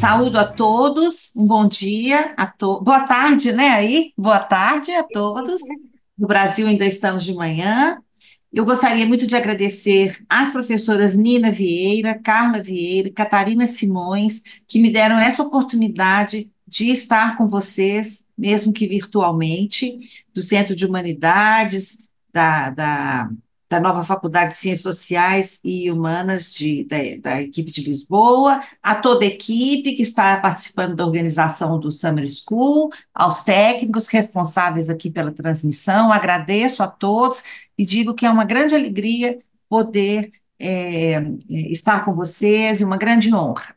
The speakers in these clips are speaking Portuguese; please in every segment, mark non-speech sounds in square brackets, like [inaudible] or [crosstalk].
Saúdo a todos, um bom dia, a to... boa tarde, né? Aí, boa tarde a todos. No Brasil ainda estamos de manhã. Eu gostaria muito de agradecer às professoras Nina Vieira, Carla Vieira e Catarina Simões, que me deram essa oportunidade de estar com vocês, mesmo que virtualmente, do Centro de Humanidades, da, da da nova Faculdade de Ciências Sociais e Humanas de, da, da, equipe de Lisboa, a toda a equipe que está participando da organização do Summer School, aos técnicos responsáveis aqui pela transmissão, agradeço a todos e digo que é uma grande alegria poder é, estar com vocês e uma grande honra.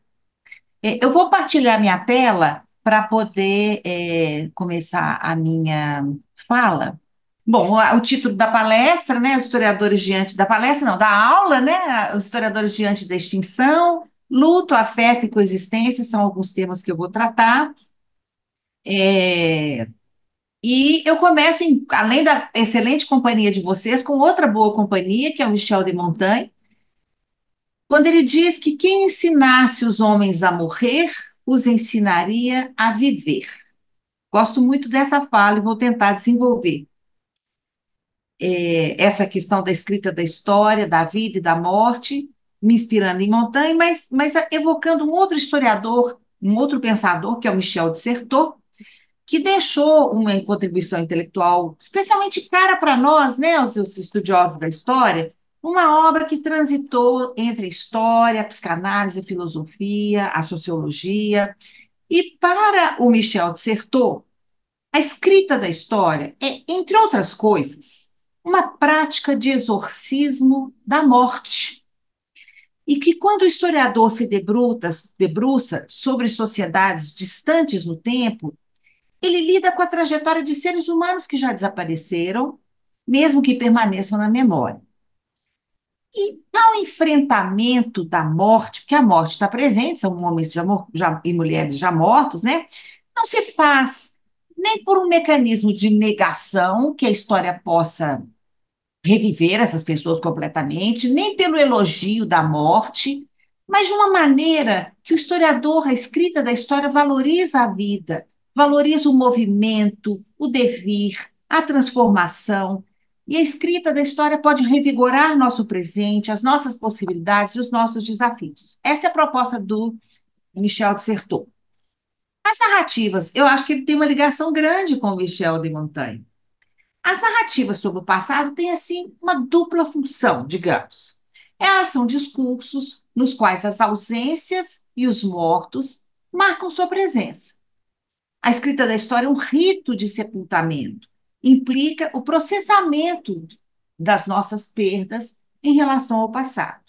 É, eu vou partilhar minha tela para poder é, começar a minha fala. Bom, o título da palestra, né? Os historiadores diante da palestra, não, da aula, né? Os historiadores diante da extinção, luto, afeto e coexistência são alguns temas que eu vou tratar. É, e eu começo, em, além da excelente companhia de vocês, com outra boa companhia, que é o Michel de Montaigne, quando ele diz que quem ensinasse os homens a morrer, os ensinaria a viver. Gosto muito dessa fala e vou tentar desenvolver é, essa questão da escrita da história, da vida e da morte, me inspirando em Montaigne, mas, mas evocando um outro historiador, um outro pensador, que é o Michel de Certeau, que deixou uma contribuição intelectual especialmente cara para nós, né, os, os estudiosos da história, uma obra que transitou entre a história, a psicanálise, a filosofia, a sociologia. E para o Michel de Certeau, a escrita da história é, entre outras coisas, uma prática de exorcismo da morte. E que, quando o historiador se debruta, debruça sobre sociedades distantes no tempo, ele lida com a trajetória de seres humanos que já desapareceram, mesmo que permaneçam na memória. E tal enfrentamento da morte, porque a morte está presente, são homens já, já, e mulheres já mortos, né? Não se faz nem por um mecanismo de negação que a história possa reviver essas pessoas completamente, nem pelo elogio da morte, mas de uma maneira que o historiador, a escrita da história, valoriza a vida, valoriza o movimento, o devir, a transformação. E a escrita da história pode revigorar nosso presente, as nossas possibilidades e os nossos desafios. Essa é a proposta do Michel Certeau. As narrativas, eu acho que ele tem uma ligação grande com Michel de Montaigne. As narrativas sobre o passado têm, assim, uma dupla função, digamos. Elas são discursos nos quais as ausências e os mortos marcam sua presença. A escrita da história é um rito de sepultamento, implica o processamento das nossas perdas em relação ao passado.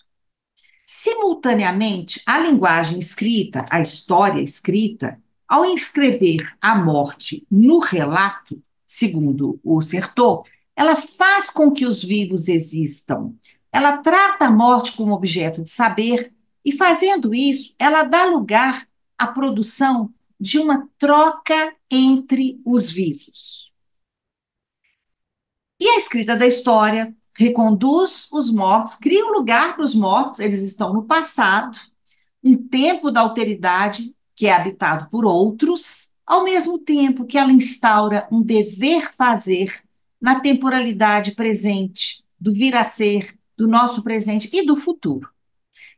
Simultaneamente, a linguagem escrita, a história escrita, ao escrever a morte no relato, segundo o Sertor, ela faz com que os vivos existam. Ela trata a morte como objeto de saber e, fazendo isso, ela dá lugar à produção de uma troca entre os vivos. E a escrita da história reconduz os mortos, cria um lugar para os mortos, eles estão no passado, um tempo da alteridade que é habitado por outros, ao mesmo tempo que ela instaura um dever fazer na temporalidade presente, do vir a ser, do nosso presente e do futuro.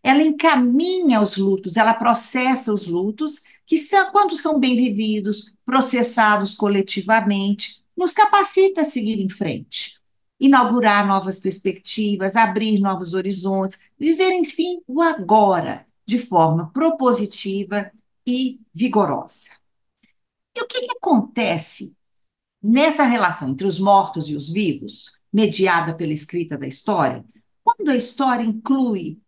Ela encaminha os lutos, ela processa os lutos, que são, quando são bem vividos, processados coletivamente, nos capacita a seguir em frente, inaugurar novas perspectivas, abrir novos horizontes, viver, enfim, o agora, de forma propositiva e vigorosa. E o que, que acontece nessa relação entre os mortos e os vivos, mediada pela escrita da história, quando a história inclui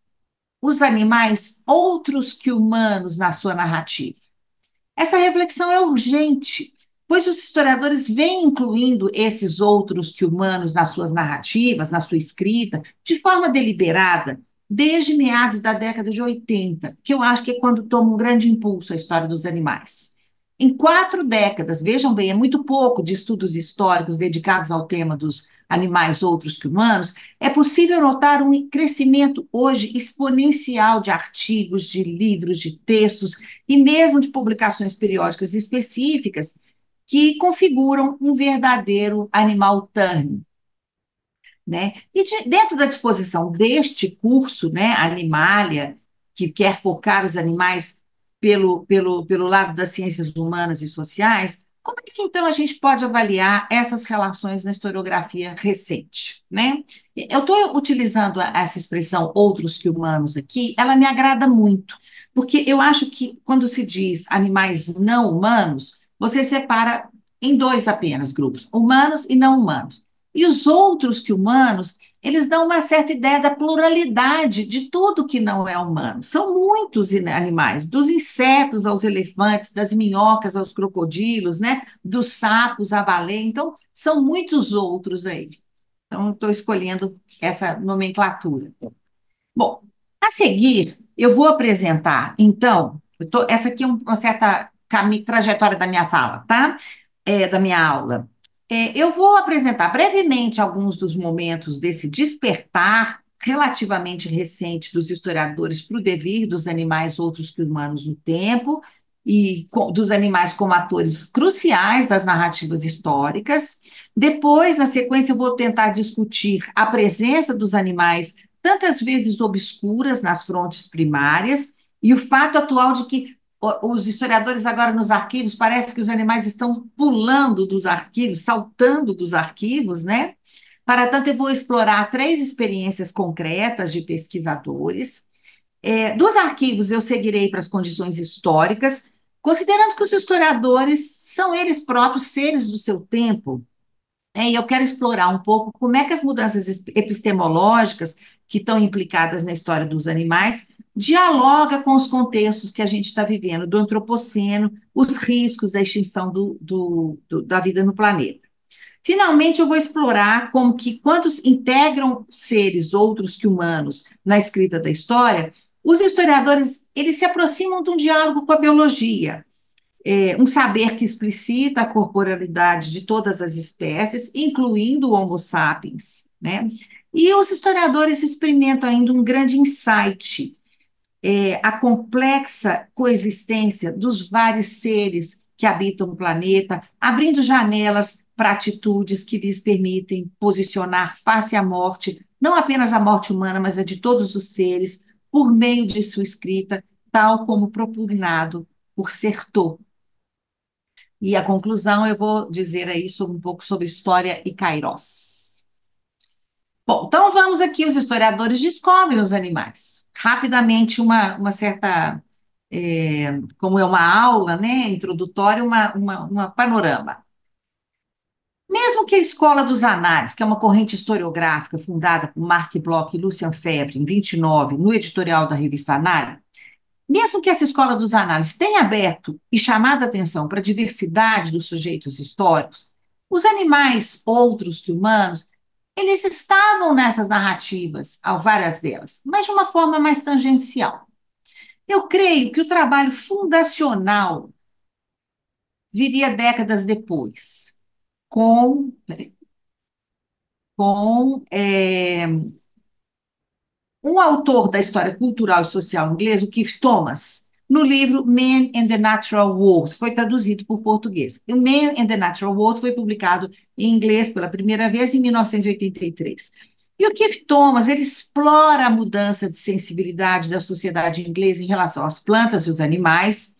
os animais outros que humanos na sua narrativa? Essa reflexão é urgente, pois os historiadores vêm incluindo esses outros que humanos nas suas narrativas, na sua escrita, de forma deliberada, desde meados da década de 80, que eu acho que é quando toma um grande impulso a história dos animais. Em quatro décadas, vejam bem, é muito pouco de estudos históricos dedicados ao tema dos animais outros que humanos, é possível notar um crescimento hoje exponencial de artigos, de livros, de textos e mesmo de publicações periódicas específicas que configuram um verdadeiro animal turn. Né? E de, dentro da disposição deste curso, né, Animalia, que quer focar os animais pelo, pelo, pelo lado das ciências humanas e sociais, como é que então a gente pode avaliar essas relações na historiografia recente? Né? Eu estou utilizando essa expressão outros que humanos aqui, ela me agrada muito, porque eu acho que quando se diz animais não humanos, você separa em dois apenas grupos, humanos e não humanos. E os outros que humanos eles dão uma certa ideia da pluralidade de tudo que não é humano. São muitos animais, dos insetos aos elefantes, das minhocas aos crocodilos, né? Dos sapos à baleia. Então, são muitos outros aí. Então, estou escolhendo essa nomenclatura. Bom, a seguir, eu vou apresentar, então, tô, essa aqui é uma certa trajetória da minha fala, tá? É, da minha aula. É, eu vou apresentar brevemente alguns dos momentos desse despertar relativamente recente dos historiadores para o devir dos animais outros que humanos no tempo e dos animais como atores cruciais das narrativas históricas. Depois, na sequência, eu vou tentar discutir a presença dos animais tantas vezes obscuras nas frontes primárias e o fato atual de que os historiadores agora nos arquivos, parece que os animais estão pulando dos arquivos, saltando dos arquivos, né? Para tanto, eu vou explorar três experiências concretas de pesquisadores. É, dos arquivos, eu seguirei para as condições históricas, considerando que os historiadores são eles próprios seres do seu tempo. É, e eu quero explorar um pouco como é que as mudanças epistemológicas que estão implicadas na história dos animais dialoga com os contextos que a gente está vivendo, do antropoceno, os riscos da extinção do, do, do, da vida no planeta. Finalmente, eu vou explorar como que, quando integram seres outros que humanos na escrita da história, os historiadores eles se aproximam de um diálogo com a biologia, é, um saber que explicita a corporalidade de todas as espécies, incluindo o Homo sapiens, né? E os historiadores experimentam ainda um grande insight é, a complexa coexistência dos vários seres que habitam o planeta, abrindo janelas para atitudes que lhes permitem posicionar face à morte, não apenas a morte humana, mas a de todos os seres, por meio de sua escrita, tal como propugnado por Sertor. E a conclusão, eu vou dizer aí sobre, um pouco sobre história e Kairos. Bom, então vamos aqui, os historiadores descobrem os animais rapidamente uma, uma certa, é, como é uma aula né, introdutória, uma, uma, uma panorama. Mesmo que a Escola dos Análises, que é uma corrente historiográfica fundada por Mark Bloch e Lucian Febre, em 29, no editorial da revista Análise, mesmo que essa Escola dos Análises tenha aberto e chamado a atenção para a diversidade dos sujeitos históricos, os animais, outros que humanos, eles estavam nessas narrativas, várias delas, mas de uma forma mais tangencial. Eu creio que o trabalho fundacional viria décadas depois, com, com é, um autor da história cultural e social inglês, o Keith Thomas, no livro Man and the Natural World, foi traduzido por português. O Man and the Natural World foi publicado em inglês pela primeira vez em 1983. E o Keith Thomas, ele explora a mudança de sensibilidade da sociedade inglesa em relação às plantas e os animais,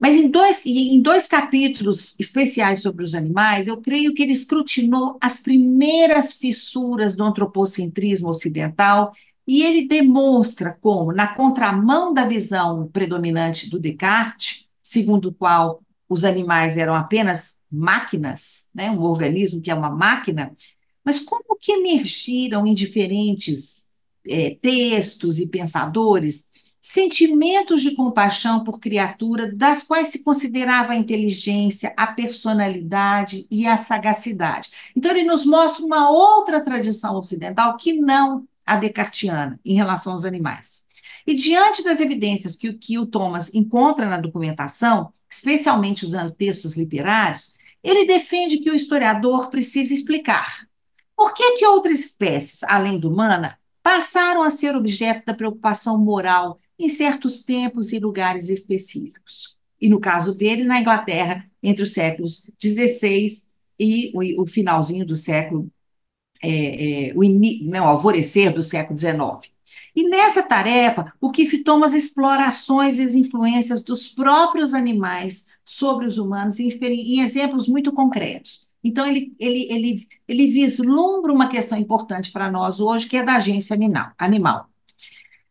mas em dois, em dois capítulos especiais sobre os animais, eu creio que ele escrutinou as primeiras fissuras do antropocentrismo ocidental e ele demonstra como, na contramão da visão predominante do Descartes, segundo o qual os animais eram apenas máquinas, né, um organismo que é uma máquina, mas como que emergiram em diferentes é, textos e pensadores sentimentos de compaixão por criatura das quais se considerava a inteligência, a personalidade e a sagacidade. Então, ele nos mostra uma outra tradição ocidental que não a Descartiana em relação aos animais. E diante das evidências que, que o Thomas encontra na documentação, especialmente usando textos literários, ele defende que o historiador precisa explicar por que, que outras espécies, além do humana, passaram a ser objeto da preocupação moral em certos tempos e lugares específicos. E no caso dele, na Inglaterra, entre os séculos XVI e o, o finalzinho do século, é, é, o, o alvorecer do século XIX. E nessa tarefa, o Kiff toma as explorações e as influências dos próprios animais sobre os humanos em, em exemplos muito concretos. Então, ele, ele, ele, ele vislumbra uma questão importante para nós hoje, que é da agência animal.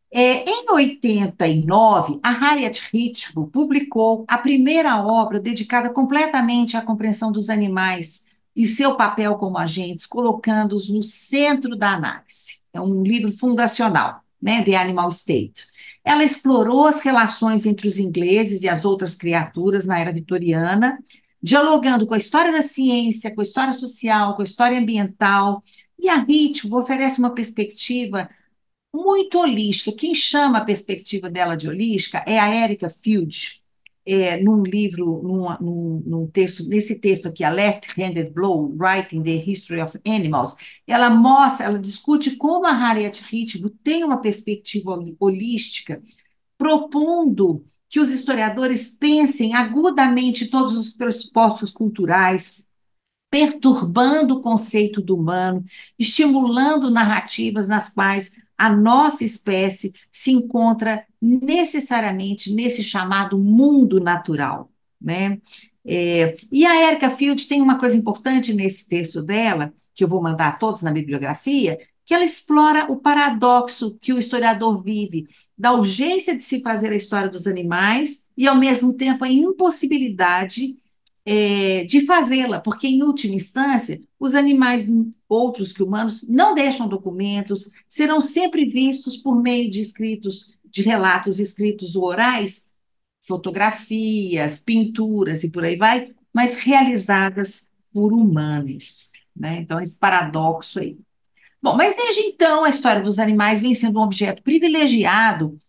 É, em 89, a Harriet Hitchcock publicou a primeira obra dedicada completamente à compreensão dos animais e seu papel como agentes, colocando-os no centro da análise. É um livro fundacional né, The Animal State. Ela explorou as relações entre os ingleses e as outras criaturas na era vitoriana, dialogando com a história da ciência, com a história social, com a história ambiental. E a Hitchcock oferece uma perspectiva muito holística. Quem chama a perspectiva dela de holística é a Erika Field, é, num livro, num, num, num, texto, nesse texto aqui, a Left-Handed Blow, Writing the History of Animals, ela mostra, ela discute como a Harriet Hitchcock tem uma perspectiva holística, propondo que os historiadores pensem agudamente todos os pressupostos culturais, perturbando o conceito do humano, estimulando narrativas nas quais a nossa espécie se encontra necessariamente nesse chamado mundo natural, né? É, e a Erika Field tem uma coisa importante nesse texto dela, que eu vou mandar a todos na bibliografia, que ela explora o paradoxo que o historiador vive da urgência de se fazer a história dos animais e, ao mesmo tempo, a impossibilidade é, de fazê-la, porque, em última instância, os animais, outros que humanos, não deixam documentos, serão sempre vistos por meio de escritos, de relatos escritos ou orais, fotografias, pinturas e por aí vai, mas realizadas por humanos. Né? Então, esse paradoxo aí. Bom, mas desde então a história dos animais vem sendo um objeto privilegiado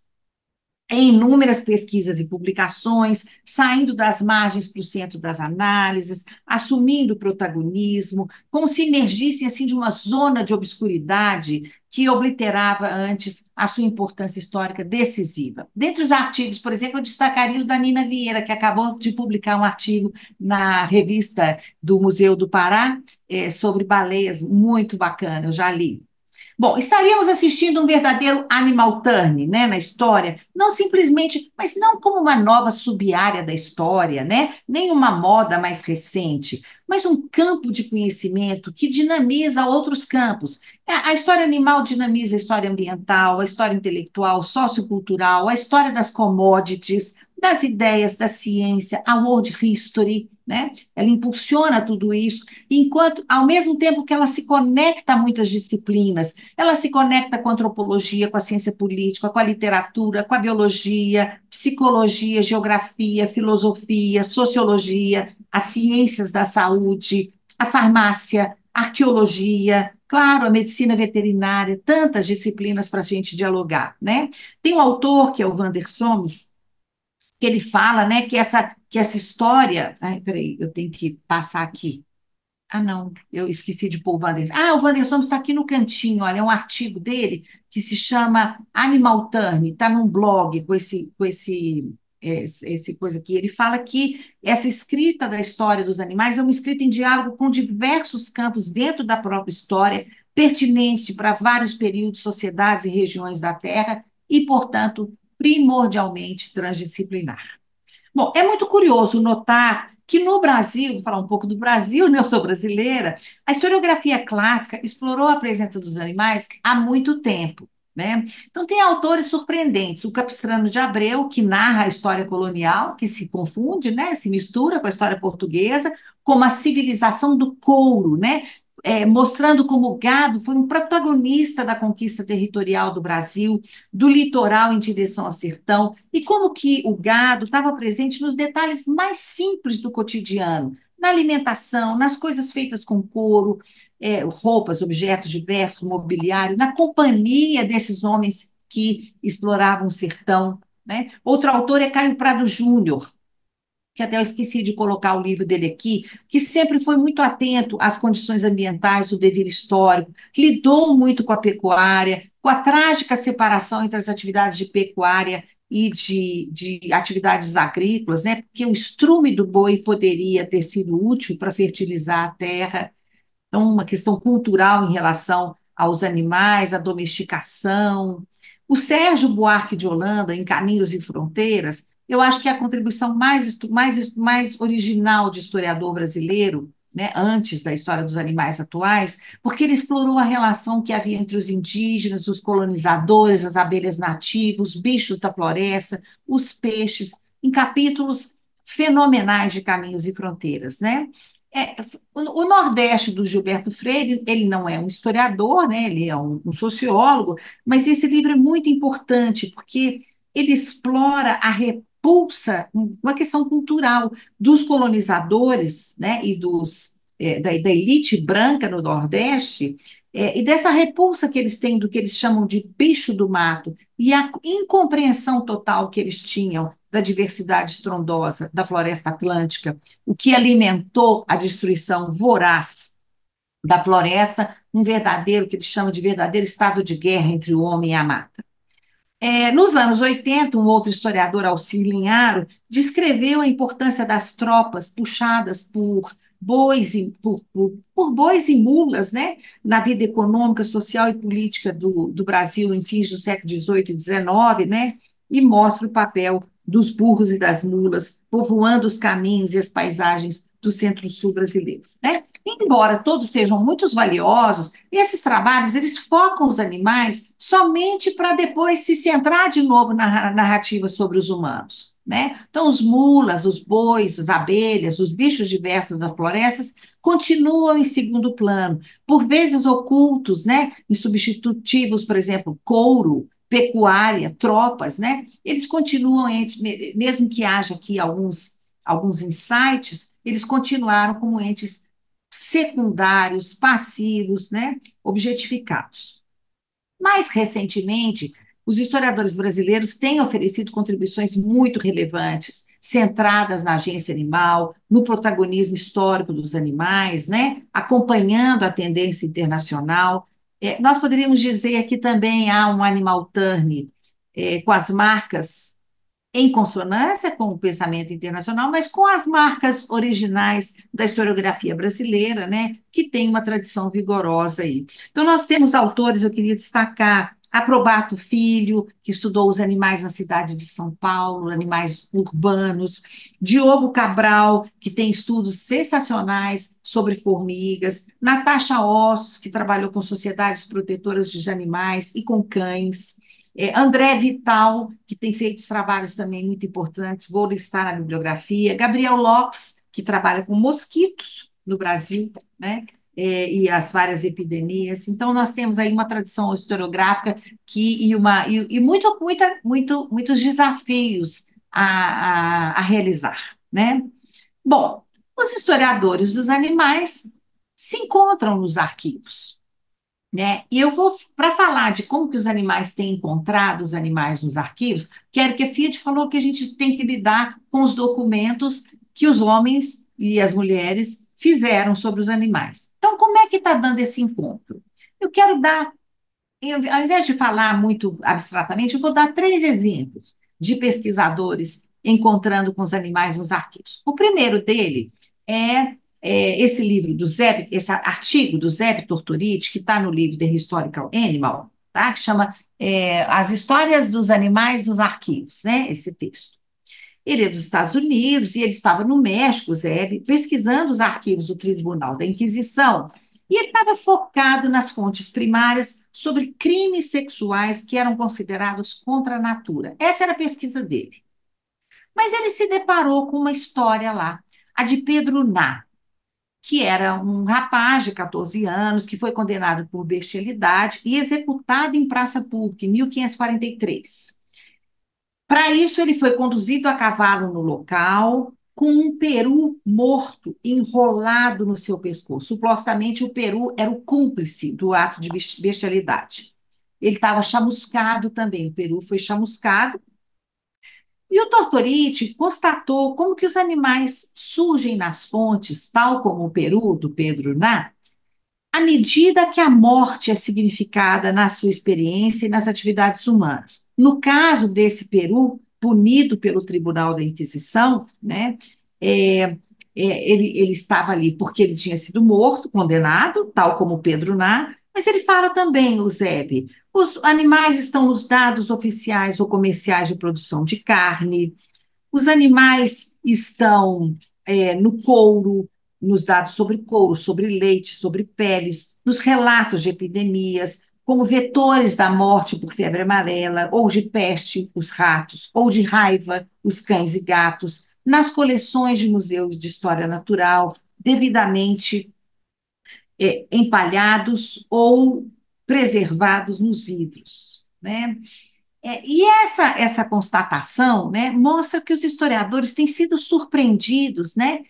em inúmeras pesquisas e publicações, saindo das margens para o centro das análises, assumindo protagonismo, como se assim de uma zona de obscuridade que obliterava antes a sua importância histórica decisiva. Dentre os artigos, por exemplo, eu destacaria o da Nina Vieira, que acabou de publicar um artigo na revista do Museu do Pará é, sobre baleias, muito bacana, eu já li. Bom, estaríamos assistindo um verdadeiro animal turn, né, na história, não simplesmente, mas não como uma nova sub-área da história, né, nem uma moda mais recente, mas um campo de conhecimento que dinamiza outros campos. É, a história animal dinamiza a história ambiental, a história intelectual, sociocultural, a história das commodities, das ideias, da ciência, a world history, né? Ela impulsiona tudo isso, enquanto, ao mesmo tempo que ela se conecta a muitas disciplinas, ela se conecta com a antropologia, com a ciência política, com a literatura, com a biologia, psicologia, geografia, filosofia, sociologia, as ciências da saúde, a farmácia, arqueologia, claro, a medicina veterinária, tantas disciplinas para a gente dialogar, né? Tem um autor, que é o Wander Somes, que ele fala, né, que essa, que essa história. Ai, peraí, eu tenho que passar aqui. Ah, não, eu esqueci de pôr o Wanderson. Ah, o Wanderson está aqui no cantinho, olha, é um artigo dele que se chama Animal Turn, está num blog com esse, com esse, esse, esse coisa aqui. Ele fala que essa escrita da história dos animais é uma escrita em diálogo com diversos campos dentro da própria história, pertinente para vários períodos, sociedades e regiões da Terra, e, portanto, primordialmente transdisciplinar. Bom, é muito curioso notar que no Brasil, vou falar um pouco do Brasil, né? eu sou brasileira, a historiografia clássica explorou a presença dos animais há muito tempo. Né? Então, tem autores surpreendentes. O Capistrano de Abreu, que narra a história colonial, que se confunde, né? se mistura com a história portuguesa, como a civilização do couro, né? É, mostrando como o gado foi um protagonista da conquista territorial do Brasil, do litoral em direção ao sertão, e como que o gado estava presente nos detalhes mais simples do cotidiano, na alimentação, nas coisas feitas com couro, é, roupas, objetos diversos, mobiliário, na companhia desses homens que exploravam o sertão. Né? Outro autor é Caio Prado Júnior, que até eu esqueci de colocar o livro dele aqui, que sempre foi muito atento às condições ambientais do dever histórico, lidou muito com a pecuária, com a trágica separação entre as atividades de pecuária e de, de atividades agrícolas, né? Porque o estrume do boi poderia ter sido útil para fertilizar a terra. Então, uma questão cultural em relação aos animais, a domesticação. O Sérgio Buarque de Holanda, em Caminhos e Fronteiras, eu acho que a contribuição mais, mais, mais original de historiador brasileiro, né, antes da história dos animais atuais, porque ele explorou a relação que havia entre os indígenas, os colonizadores, as abelhas nativas, os bichos da floresta, os peixes, em capítulos fenomenais de Caminhos e Fronteiras, né? É, o, Nordeste do Gilberto Freire, ele não é um historiador, né? Ele é um, um sociólogo, mas esse livro é muito importante porque ele explora a repulsa, uma questão cultural dos colonizadores, né? E dos é, da, da elite branca no Nordeste, é, e dessa repulsa que eles têm do que eles chamam de bicho do mato, e a incompreensão total que eles tinham da diversidade estrondosa da floresta atlântica, o que alimentou a destruição voraz da floresta, um verdadeiro, que eles chamam de verdadeiro estado de guerra entre o homem e a mata. É, nos anos 80, um outro historiador, Alcir Linharo, descreveu a importância das tropas puxadas por bois e, por, por, por, bois e mulas, né, na vida econômica, social e política do, do Brasil em fins do século XVIII e XIX, né, e mostra o papel dos burros e das mulas povoando os caminhos e as paisagens do centro-sul brasileiro. Né? Embora todos sejam muito valiosos, esses trabalhos eles focam os animais somente para depois se centrar de novo na narrativa sobre os humanos. Né? Então, os mulas, os bois, as abelhas, os bichos diversos das florestas continuam em segundo plano, por vezes ocultos, né? em substitutivos, por exemplo, couro, pecuária, tropas, né? eles continuam, mesmo que haja aqui alguns, alguns insights, eles continuaram como entes secundários, passivos, né? objetificados. Mais recentemente, os historiadores brasileiros têm oferecido contribuições muito relevantes, centradas na agência animal, no protagonismo histórico dos animais, né? acompanhando a tendência internacional. É, nós poderíamos dizer que também há um animal turn é, com as marcas em consonância com o pensamento internacional, mas com as marcas originais da historiografia brasileira, né, que tem uma tradição vigorosa aí. Então, nós temos autores, eu queria destacar Aprobato Filho, que estudou os animais na cidade de São Paulo, animais urbanos, Diogo Cabral, que tem estudos sensacionais sobre formigas, Natasha Ossos, que trabalhou com sociedades protetoras de animais e com cães, é, André Vital, que tem feito trabalhos também muito importantes, vou listar na bibliografia, Gabriel Lopes, que trabalha com mosquitos no Brasil, né? É, e as várias epidemias. Então, nós temos aí uma tradição historiográfica que, e, uma, e, e muito, muita, muito, muitos desafios a, a, a realizar. Né? Bom, os historiadores dos animais se encontram nos arquivos. Né? E eu vou, para falar de como que os animais têm encontrado os animais nos arquivos, quero que a Fiat falou que a gente tem que lidar com os documentos que os homens e as mulheres fizeram sobre os animais. Então, como é que está dando esse encontro? Eu quero dar, ao invés de falar muito abstratamente, eu vou dar três exemplos de pesquisadores encontrando com os animais nos arquivos. O primeiro dele é é, esse livro do Zeb, esse artigo do Zeb Tortoriti, que está no livro The Historical Animal, tá? que chama é, As Histórias dos Animais nos Arquivos, né? esse texto. Ele é dos Estados Unidos e ele estava no México, Zeb, pesquisando os arquivos do Tribunal da Inquisição, e ele estava focado nas fontes primárias sobre crimes sexuais que eram considerados contra a natura. Essa era a pesquisa dele. Mas ele se deparou com uma história lá, a de Pedro Ná, que era um rapaz de 14 anos que foi condenado por bestialidade e executado em praça pública em 1543. Para isso, ele foi conduzido a cavalo no local, com um peru morto enrolado no seu pescoço. Supostamente, o peru era o cúmplice do ato de bestialidade. Ele estava chamuscado também, o peru foi chamuscado E o Tortoriti constatou como que os animais surgem nas fontes, tal como o Peru, do Pedro Ná, à medida que a morte é significada na sua experiência e nas atividades humanas. No caso desse Peru, punido pelo Tribunal da Inquisição, né, é, é, ele, ele estava ali porque ele tinha sido morto, condenado, tal como Pedro Ná, mas ele fala também, o Zeb, os animais estão nos dados oficiais ou comerciais de produção de carne, os animais estão é, no couro, nos dados sobre couro, sobre leite, sobre peles, nos relatos de epidemias, como vetores da morte por febre amarela, ou de peste, os ratos, ou de raiva, os cães e gatos, nas coleções de museus de história natural, devidamente é, empalhados ou preservados nos vidros. Né? É, e essa, essa constatação né, mostra que os historiadores têm sido surpreendidos né,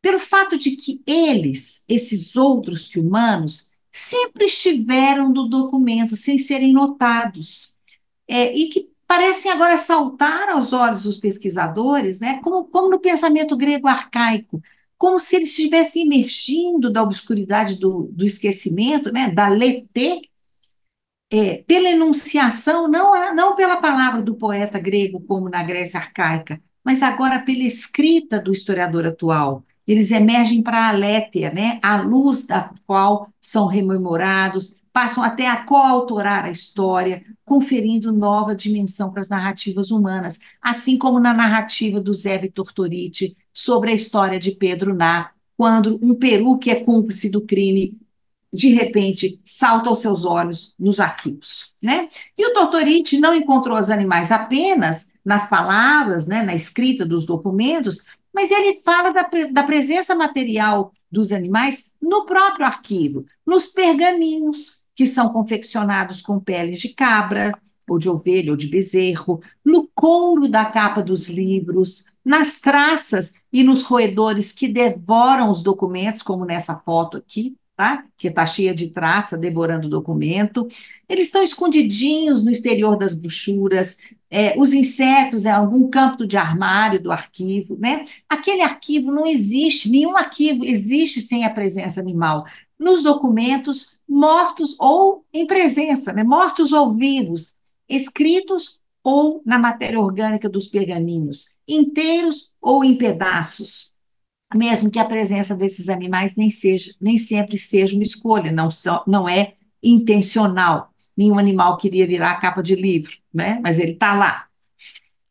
pelo fato de que eles, esses outros que humanos, sempre estiveram no documento sem serem notados. É, e que parecem agora saltar aos olhos dos pesquisadores, né, como, como no pensamento grego arcaico, como se eles estivessem emergindo da obscuridade do, do esquecimento, né, da leté, é, pela enunciação, não, não pela palavra do poeta grego, como na Grécia arcaica, mas agora pela escrita do historiador atual. Eles emergem para a létea, né, a luz da qual são rememorados, passam até a coautorar a história, conferindo nova dimensão para as narrativas humanas, assim como na narrativa do Zé Tortoriti sobre a história de Pedro Ná, quando um peru que é cúmplice do crime de repente salta aos seus olhos nos arquivos, né? E o Tortoriti não encontrou os animais apenas nas palavras, né, na escrita dos documentos, mas ele fala da, da presença material dos animais no próprio arquivo, nos pergaminhos que são confeccionados com peles de cabra, ou de ovelha, ou de bezerro, no couro da capa dos livros, nas traças e nos roedores que devoram os documentos, como nessa foto aqui, tá? que está cheia de traça, devorando o documento. Eles estão escondidinhos no exterior das brochuras, é, os insetos em algum campo de armário do arquivo. Né? Aquele arquivo não existe, nenhum arquivo existe sem a presença animal. Nos documentos, mortos ou em presença, né? mortos ou vivos, escritos ou na matéria orgânica dos pergaminhos, inteiros ou em pedaços mesmo que a presença desses animais nem, seja, nem sempre seja uma escolha, não, só, não é intencional. Nenhum animal queria virar a capa de livro, né? mas ele está lá.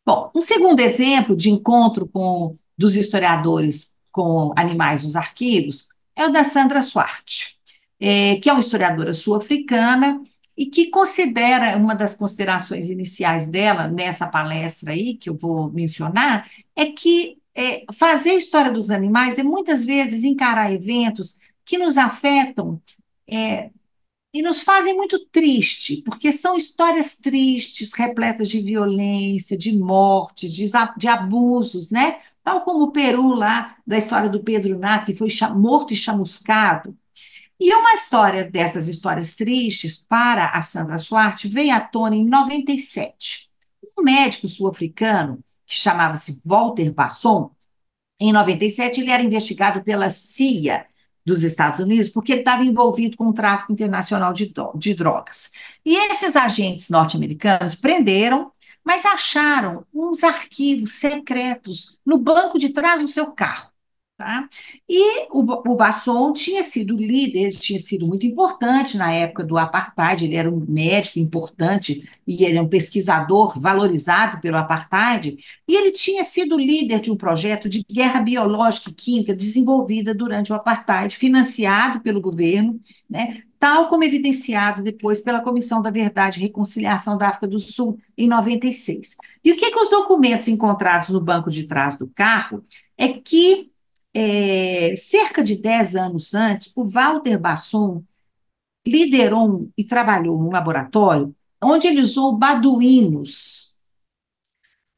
Bom, um segundo exemplo de encontro com dos historiadores com animais nos arquivos é o da Sandra Swart, é, que é uma historiadora sul-africana e que considera, uma das considerações iniciais dela nessa palestra aí, que eu vou mencionar, é que é, fazer história dos animais é muitas vezes encarar eventos que nos afetam é, e nos fazem muito triste, porque são histórias tristes, repletas de violência, de morte, de, de abusos, né? Tal como o Peru lá, da história do Pedro Ná, que foi morto e chamuscado. E uma história dessas histórias tristes para a Sandra Swart veio à tona em 97. Um médico sul-africano que chamava-se Walter Basson, em 97 ele era investigado pela CIA dos Estados Unidos porque ele estava envolvido com o tráfico internacional de, de drogas. E esses agentes norte-americanos prenderam, mas acharam uns arquivos secretos no banco de trás do seu carro. Tá? E o, o Basson tinha sido líder, tinha sido muito importante na época do apartheid, ele era um médico importante e ele é um pesquisador valorizado pelo apartheid, e ele tinha sido líder de um projeto de guerra biológica e química desenvolvida durante o apartheid, financiado pelo governo, né, tal como evidenciado depois pela Comissão da Verdade e Reconciliação da África do Sul em 96. E o que, que os documentos encontrados no banco de trás do carro é que é, cerca de 10 anos antes, o Walter Basson liderou e trabalhou num laboratório onde ele usou baduínos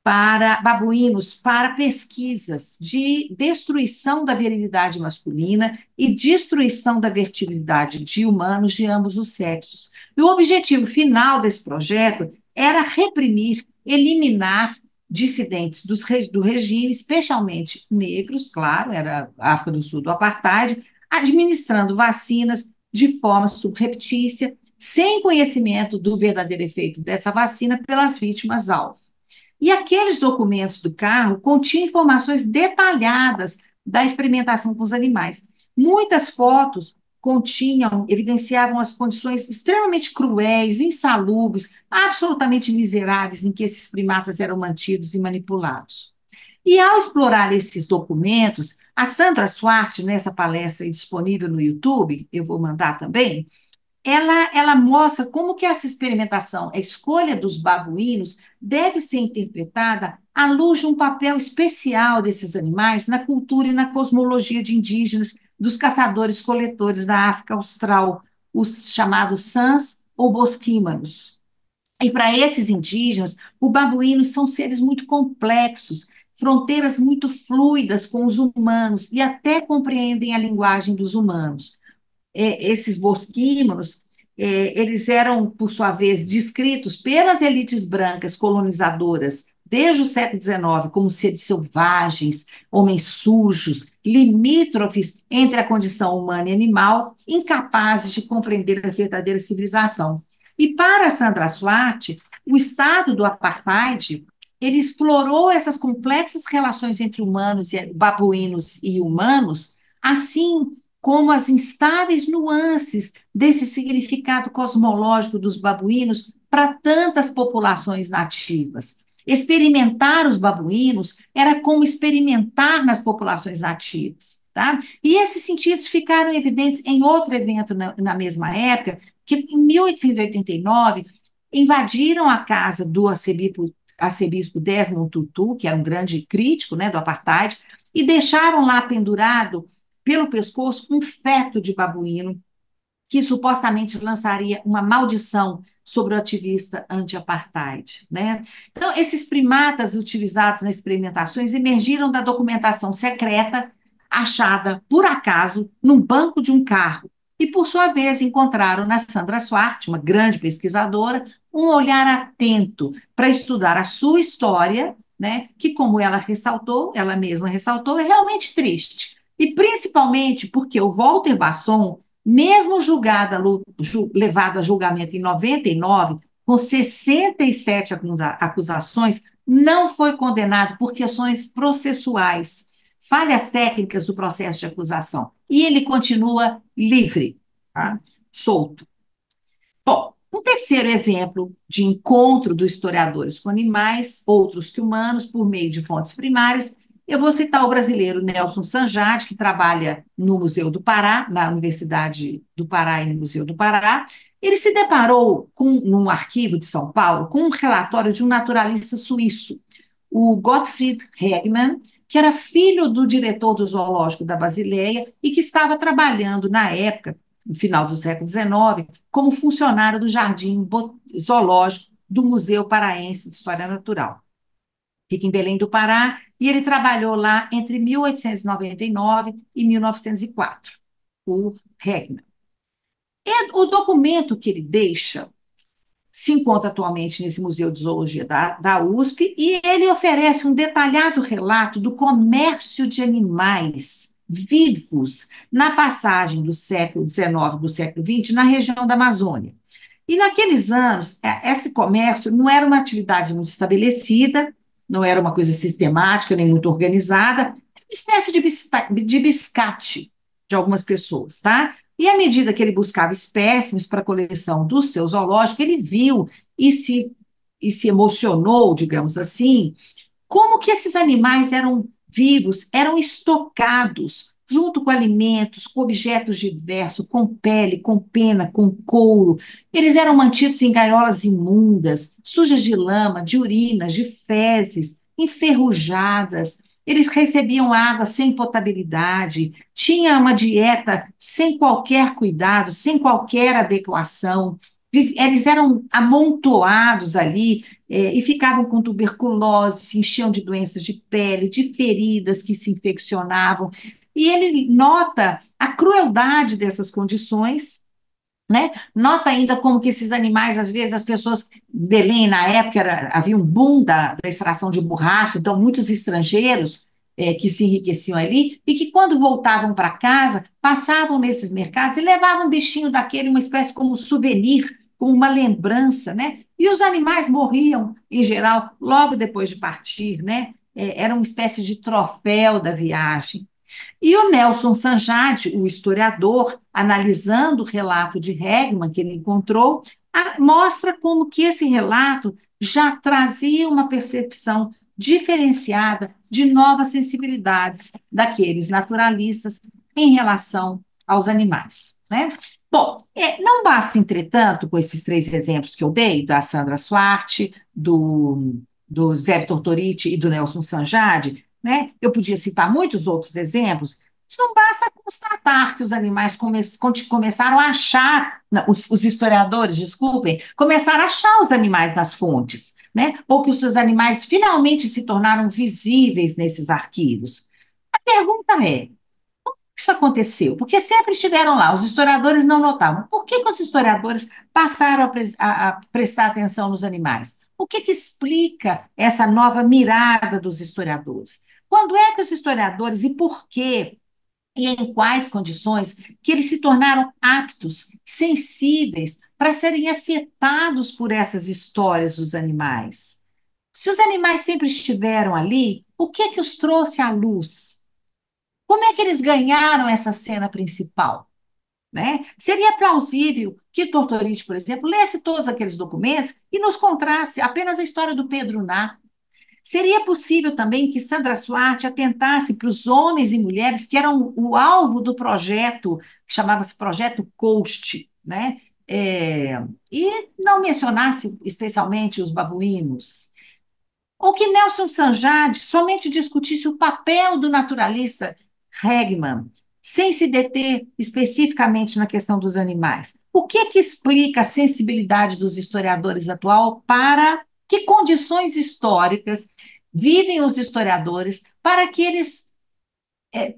para babuínos para pesquisas de destruição da virilidade masculina e destruição da fertilidade de humanos de ambos os sexos. E o objetivo final desse projeto era reprimir, eliminar dissidentes dos, do regime, especialmente negros, claro, era a África do Sul do apartheid, administrando vacinas de forma subreptícia, sem conhecimento do verdadeiro efeito dessa vacina pelas vítimas-alvo. E aqueles documentos do carro continham informações detalhadas da experimentação com os animais. Muitas fotos continham, evidenciavam as condições extremamente cruéis, insalubres, absolutamente miseráveis em que esses primatas eram mantidos e manipulados. E ao explorar esses documentos, a Sandra Swart, nessa palestra disponível no YouTube, eu vou mandar também, ela, ela mostra como que essa experimentação, a escolha dos babuínos, deve ser interpretada à luz de um papel especial desses animais na cultura e na cosmologia de indígenas dos caçadores-coletores da África Austral, os chamados Sans ou Bosquímanos. E para esses indígenas, os babuínos são seres muito complexos, fronteiras muito fluidas com os humanos e até compreendem a linguagem dos humanos. É, esses bosquímanos, é, eles eram, por sua vez, descritos pelas elites brancas colonizadoras desde o século XIX como seres selvagens, homens sujos, limítrofes entre a condição humana e animal, incapazes de compreender a verdadeira civilização. E para Sandra Swart, o estado do apartheid ele explorou essas complexas relações entre humanos e babuínos e humanos, assim como as instáveis nuances desse significado cosmológico dos babuínos para tantas populações nativas. Experimentar os babuínos era como experimentar nas populações nativas. Tá? E esses sentidos ficaram evidentes em outro evento na, na mesma época, que em 1889 invadiram a casa do arcebispo, arcebispo Desmond Tutu, que era um grande crítico né, do apartheid, e deixaram lá pendurado pelo pescoço um feto de babuíno que supostamente lançaria uma maldição sobre o ativista anti-apartheid. Né? Então, esses primatas utilizados nas experimentações emergiram da documentação secreta achada, por acaso, num banco de um carro, e, por sua vez, encontraram na Sandra Swart, uma grande pesquisadora, um olhar atento para estudar a sua história, né, que, como ela ressaltou, ela mesma ressaltou, é realmente triste. E principalmente porque o Walter Basson mesmo julgada, levada a julgamento em 99, com 67 acusações, não foi condenado por questões processuais, falhas técnicas do processo de acusação. E ele continua livre, tá? solto. Bom, um terceiro exemplo de encontro dos historiadores com animais, outros que humanos, por meio de fontes primárias, eu vou citar o brasileiro Nelson Sanjade, que trabalha no Museu do Pará, na Universidade do Pará e no Museu do Pará. Ele se deparou com, num arquivo de São Paulo com um relatório de um naturalista suíço, o Gottfried Hegmann, que era filho do diretor do Zoológico da Basileia e que estava trabalhando na época, no final do século XIX, como funcionário do Jardim Zoológico do Museu Paraense de História Natural. Fica em Belém do Pará e ele trabalhou lá entre 1899 e 1904, por Regna. o documento que ele deixa se encontra atualmente nesse Museu de Zoologia da, da USP e ele oferece um detalhado relato do comércio de animais vivos na passagem do século XIX para o século XX na região da Amazônia. E naqueles anos, é, esse comércio não era uma atividade muito estabelecida, não era uma coisa sistemática nem muito organizada, uma espécie de, de biscate de algumas pessoas, tá? E à medida que ele buscava espécimes para a coleção do seu zoológico, ele viu e se, e se emocionou, digamos assim, como que esses animais eram vivos, eram estocados junto com alimentos, com objetos diversos, com pele, com pena, com couro. Eles eram mantidos em gaiolas imundas, sujas de lama, de urinas, de fezes, enferrujadas. Eles recebiam água sem potabilidade, tinha uma dieta sem qualquer cuidado, sem qualquer adequação. Eles eram amontoados ali é, e ficavam com tuberculose, se enchiam de doenças de pele, de feridas que se infeccionavam. E ele nota a crueldade dessas condições né? Nota ainda como que esses animais, às vezes, as pessoas, Belém, na época, era, havia um boom da, da extração de borracha, então muitos estrangeiros é, que se enriqueciam ali, e que quando voltavam para casa, passavam nesses mercados e levavam um bichinho daquele, uma espécie como souvenir, como uma lembrança, né? E os animais morriam, em geral, logo depois de partir, né? É, era uma espécie de troféu da viagem. E o Nelson Sanjade, o historiador, analisando o relato de Hegman que ele encontrou, mostra como que esse relato já trazia uma percepção diferenciada de novas sensibilidades daqueles naturalistas em relação aos animais. Né? Bom, é, não basta, entretanto, com esses três exemplos que eu dei, da Sandra Suarte, do, do Zé Tortoriti e do Nelson Sanjade, né? Eu podia citar muitos outros exemplos. Isso não basta constatar que os animais come começaram a achar, não, os, os, historiadores, desculpem, começaram a achar os animais nas fontes, né? Ou que os seus animais finalmente se tornaram visíveis nesses arquivos. A pergunta é: isso aconteceu? Porque sempre estiveram lá, os historiadores não notavam. Por que, que os historiadores passaram a, pre a, a prestar atenção nos animais? O que, que explica essa nova mirada dos historiadores? Quando é que os historiadores e por quê e em quais condições que eles se tornaram aptos, sensíveis para serem afetados por essas histórias dos animais? Se os animais sempre estiveram ali, o que que os trouxe à luz? Como é que eles ganharam essa cena principal? Né? Seria plausível que Tortoriti, por exemplo, lesse todos aqueles documentos e nos contasse apenas a história do Pedro Ná, Seria possível também que Sandra Suarte atentasse para os homens e mulheres que eram o alvo do projeto, que chamava-se Projeto Coast, né? É, e não mencionasse especialmente os babuínos. Ou que Nelson Sanjade somente discutisse o papel do naturalista Hegman, sem se deter especificamente na questão dos animais. O que, que explica a sensibilidade dos historiadores atual para que condições históricas vivem os historiadores para que eles é,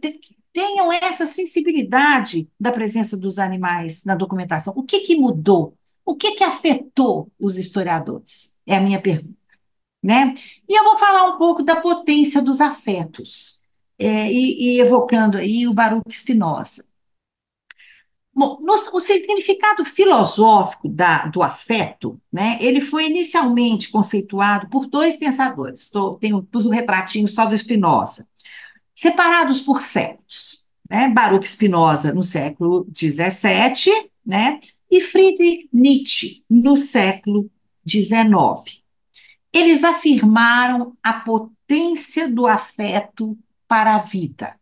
tenham essa sensibilidade da presença dos animais na documentação? O que, que mudou? O que, que afetou os historiadores? É a minha pergunta. Né? E eu vou falar um pouco da potência dos afetos, é, e, e, evocando aí o Baruch Spinoza. Bom, no, o significado filosófico da, do afeto, né, ele foi inicialmente conceituado por dois pensadores. Tô, tenho, pus um retratinho só do Spinoza. Separados por séculos. Né, Baruch Spinoza no século XVII, né, e Friedrich Nietzsche no século XIX. Eles afirmaram a potência do afeto para a vida.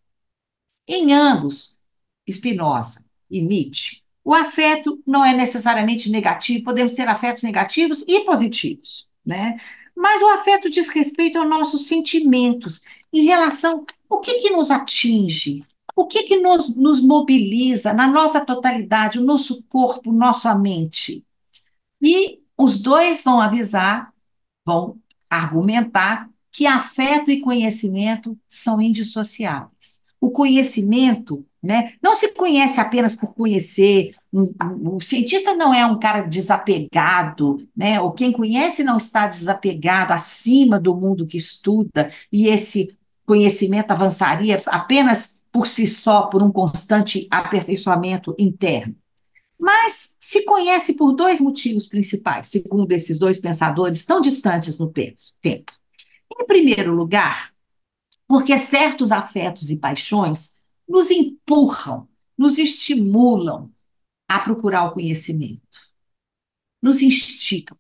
Em ambos, Spinoza e Nietzsche, o afeto não é necessariamente negativo, podemos ter afetos negativos e positivos, né? Mas o afeto diz respeito aos nossos sentimentos em relação ao que, que nos atinge, o que, que nos, nos mobiliza na nossa totalidade, o nosso corpo, nossa mente. E os dois vão avisar, vão argumentar que afeto e conhecimento são indissociáveis. O conhecimento né? Não se conhece apenas por conhecer. O cientista não é um cara desapegado, né? ou quem conhece não está desapegado acima do mundo que estuda, e esse conhecimento avançaria apenas por si só, por um constante aperfeiçoamento interno. Mas se conhece por dois motivos principais, segundo esses dois pensadores tão distantes no tempo. Em primeiro lugar, porque certos afetos e paixões nos empurram, nos estimulam a procurar o conhecimento, nos instigam.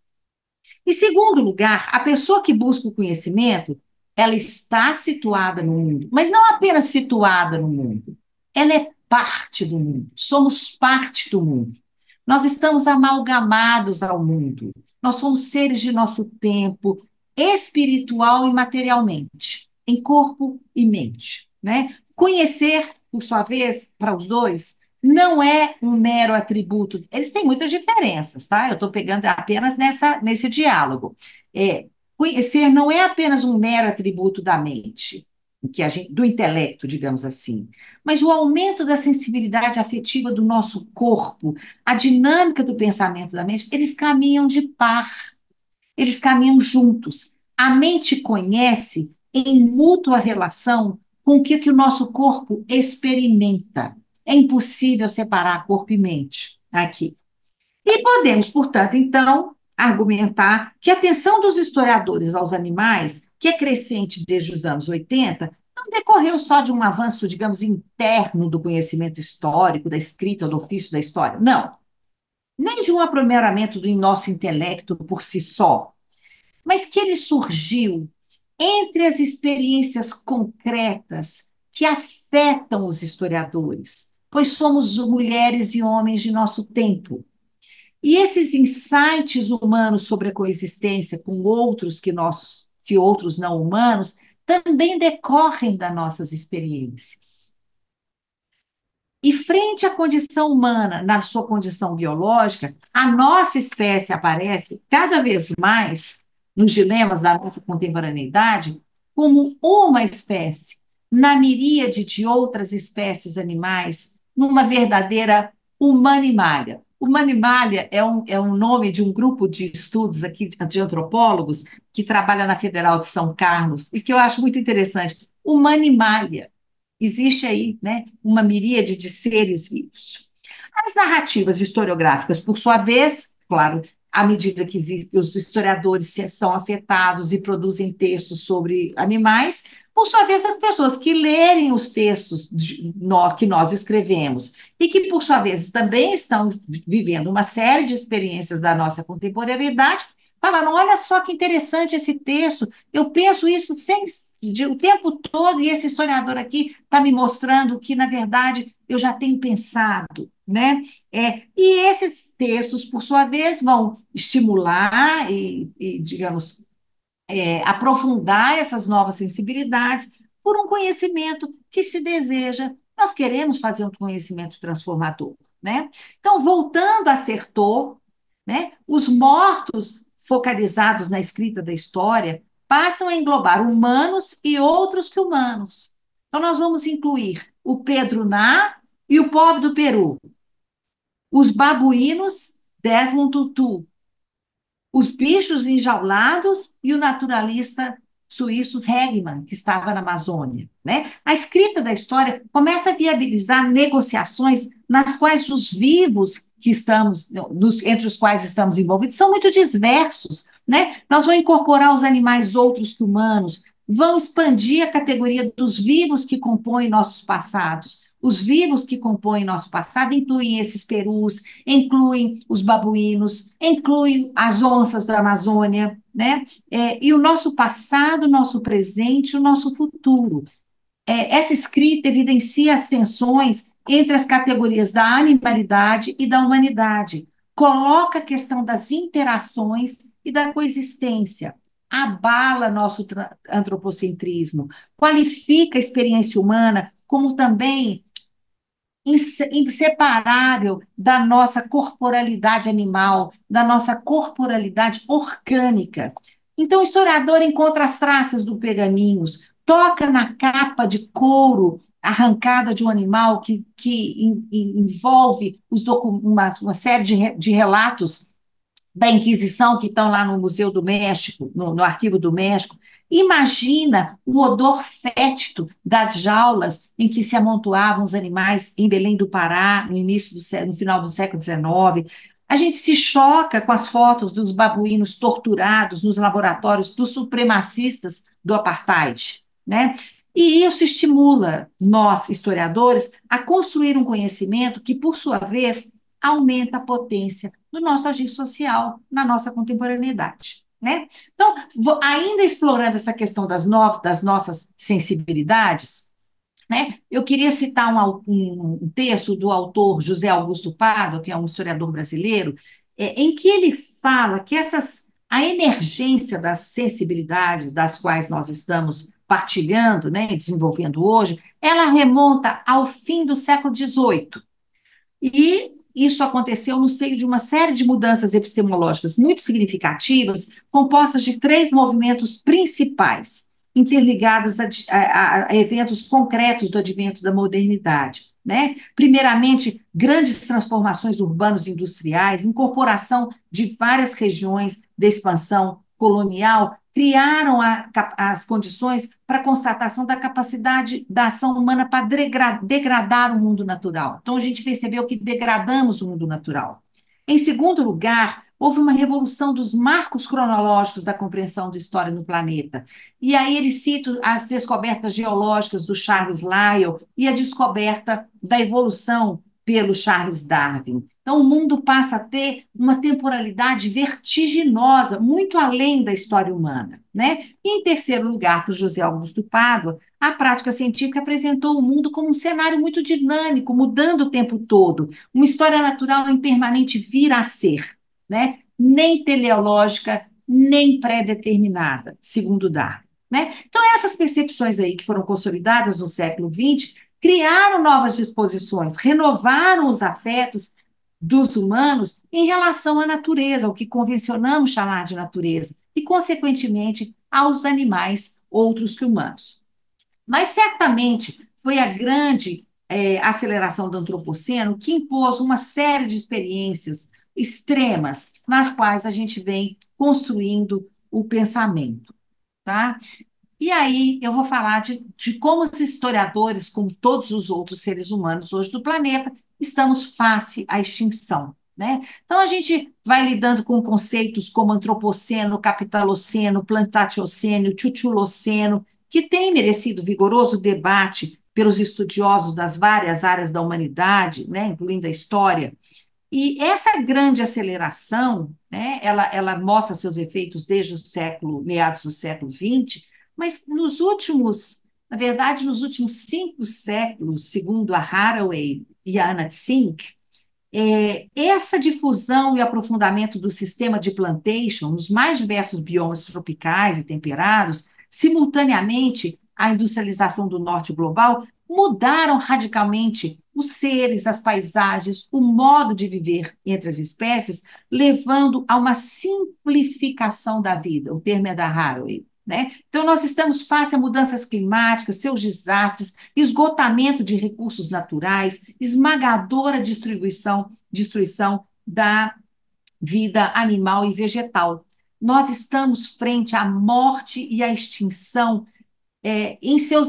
Em segundo lugar, a pessoa que busca o conhecimento, ela está situada no mundo, mas não apenas situada no mundo, ela é parte do mundo, somos parte do mundo. Nós estamos amalgamados ao mundo, nós somos seres de nosso tempo, espiritual e materialmente, em corpo e mente. Né? Conhecer, por sua vez, para os dois, não é um mero atributo. Eles têm muitas diferenças, tá? Eu estou pegando apenas nessa, nesse diálogo. É, conhecer não é apenas um mero atributo da mente, que gente, do intelecto, digamos assim, mas o aumento da sensibilidade afetiva do nosso corpo, a dinâmica do pensamento da mente, eles caminham de par, eles caminham juntos. A mente conhece em mútua relação com o que, que o nosso corpo experimenta. É impossível separar corpo e mente aqui. E podemos, portanto, então, argumentar que a atenção dos historiadores aos animais, que é crescente desde os anos 80, não decorreu só de um avanço, digamos, interno do conhecimento histórico, da escrita, do ofício da história. Não. Nem de um aprimoramento do nosso intelecto por si só, mas que ele surgiu entre as experiências concretas que afetam os historiadores, pois somos mulheres e homens de nosso tempo. E esses insights humanos sobre a coexistência com outros que que outros não humanos, também decorrem das nossas experiências. E frente à condição humana, na sua condição biológica, a nossa espécie aparece cada vez mais nos dilemas da nossa contemporaneidade como uma espécie, na miríade de outras espécies animais, numa verdadeira humanimalha. Humanimalha é um, é um nome de um grupo de estudos aqui de antropólogos que trabalha na Federal de São Carlos e que eu acho muito interessante. Humanimalha. Existe aí né, uma miríade de seres vivos. As narrativas historiográficas, por sua vez, claro, à medida que os historiadores são afetados e produzem textos sobre animais, por sua vez, as pessoas que lerem os textos de, no, que nós escrevemos e que, por sua vez, também estão vivendo uma série de experiências da nossa contemporaneidade, falaram: olha só que interessante esse texto, eu penso isso sem, de, o tempo todo, e esse historiador aqui está me mostrando que, na verdade, eu já tenho pensado né? É, e esses textos, por sua vez, vão estimular e, e digamos, é, aprofundar essas novas sensibilidades por um conhecimento que se deseja. Nós queremos fazer um conhecimento transformador, né? Então, voltando a Sertor, né? Os mortos focalizados na escrita da história passam a englobar humanos e outros que humanos. Então, nós vamos incluir o Pedro Ná e o pobre do Peru, os babuínos, Desmond Tutu, os bichos enjaulados e o naturalista suíço Hegman, que estava na Amazônia. Né? A escrita da história começa a viabilizar negociações nas quais os vivos que estamos, entre os quais estamos envolvidos, são muito diversos. Né? Nós vamos incorporar os animais outros que humanos, vão expandir a categoria dos vivos que compõem nossos passados, os vivos que compõem nosso passado incluem esses perus, incluem os babuínos, incluem as onças da Amazônia, né? É, e o nosso passado, nosso presente, o nosso futuro. É, essa escrita evidencia as tensões entre as categorias da animalidade e da humanidade, coloca a questão das interações e da coexistência, abala nosso antropocentrismo, qualifica a experiência humana como também inseparável da nossa corporalidade animal, da nossa corporalidade orgânica. Então, o historiador encontra as traças do pergaminhos, toca na capa de couro arrancada de um animal que, que envolve uma, uma, série de, de relatos da Inquisição que estão lá no Museu do México, no, no Arquivo do México, Imagina o odor fétido das jaulas em que se amontoavam os animais em Belém do Pará, no início do no final do século XIX. A gente se choca com as fotos dos babuínos torturados nos laboratórios dos supremacistas do apartheid, né? E isso estimula nós, historiadores, a construir um conhecimento que, por sua vez, aumenta a potência do nosso agir social na nossa contemporaneidade. Né? Então, vou, ainda explorando essa questão das, no, das nossas sensibilidades, né, eu queria citar um, um, um, texto do autor José Augusto Pado, que é um historiador brasileiro, é, em que ele fala que essas, a emergência das sensibilidades das quais nós estamos partilhando né, desenvolvendo hoje, ela remonta ao fim do século XVIII. E isso aconteceu no seio de uma série de mudanças epistemológicas muito significativas, compostas de três movimentos principais. interligadas a, a, a eventos concretos do advento da modernidade. Né? Primeiramente, grandes transformações urbanas e industriais, incorporação de várias regiões da expansão colonial, criaram a, as condições para a constatação da capacidade da ação humana para degradar o mundo natural. Então, a gente percebeu que degradamos o mundo natural. Em segundo lugar, houve uma revolução dos marcos cronológicos da compreensão da história no planeta. E aí ele cita as descobertas geológicas do Charles Lyell e a descoberta da evolução pelo Charles Darwin. Então, o mundo passa a ter uma temporalidade vertiginosa, muito além da história humana. Né? E, em terceiro lugar, para José Augusto Pádua, a prática científica apresentou o mundo como um cenário muito dinâmico, mudando o tempo todo, uma história natural em permanente vir a ser né? nem teleológica, nem pré-determinada, segundo Darwin. Né? Então, essas percepções aí que foram consolidadas no século XX criaram novas disposições, renovaram os afetos dos humanos em relação à natureza, o que convencionamos chamar de natureza, e, consequentemente, aos animais outros que humanos. Mas, certamente, foi a grande é, aceleração do antropoceno que impôs uma série de experiências extremas nas quais a gente vem construindo o pensamento, tá? E aí eu vou falar de, de como os historiadores, como todos os outros seres humanos hoje do planeta, estamos face à extinção. Né? Então, a gente vai lidando com conceitos como antropoceno, capitaloceno, plantatioceno, tchutchuloceno, que tem merecido vigoroso debate pelos estudiosos das várias áreas da humanidade, né, incluindo a história, e essa grande aceleração, né, ela, ela mostra seus efeitos desde o século, meados do século XX, mas nos últimos, na verdade, nos últimos cinco séculos, segundo a Haraway e a Anna Tsink, é, essa difusão e aprofundamento do sistema de plantation nos mais diversos biomas tropicais e temperados, simultaneamente à industrialização do norte global, mudaram radicalmente os seres, as paisagens, o modo de viver entre as espécies, levando a uma simplificação da vida. O termo é da Haraway. Né? Então, nós estamos face a mudanças climáticas, seus desastres, esgotamento de recursos naturais, esmagadora distribuição, destruição da vida animal e vegetal. Nós estamos frente à morte e à extinção é, em, seus,